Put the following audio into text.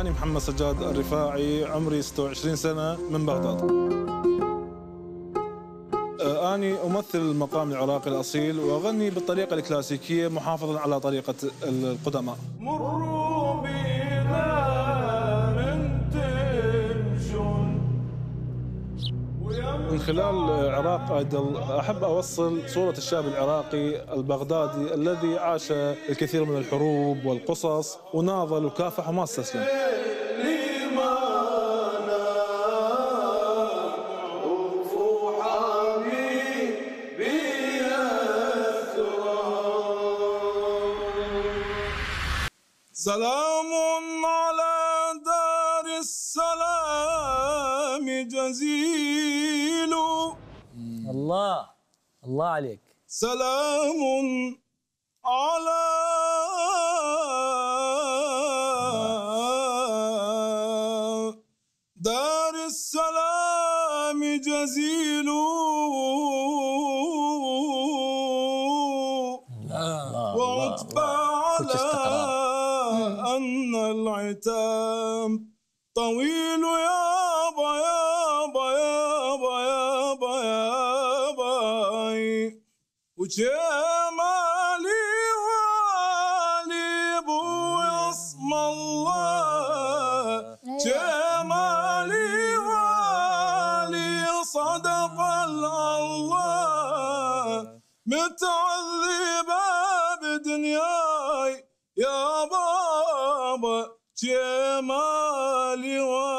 أنا محمد سجاد الرفاعي عمري 26 سنة من بغداد. آه، أني أمثل المقام العراقي الأصيل وأغني بالطريقة الكلاسيكية محافظا على طريقة القدماء. مروا من خلال عراق ايدل أحب أوصل صورة الشاب العراقي البغدادي الذي عاش الكثير من الحروب والقصص وناضل وكافح وما استسلم. سلام على دار السلام جزيل الله الله عليك. سلام على دار السلام جزيل. وعتبى على أن العتاب طويل يابا يابا Cemali vali bu yasmallah Cemali vali sadakal Allah Müteazzibe bi ya baba. Cemali vali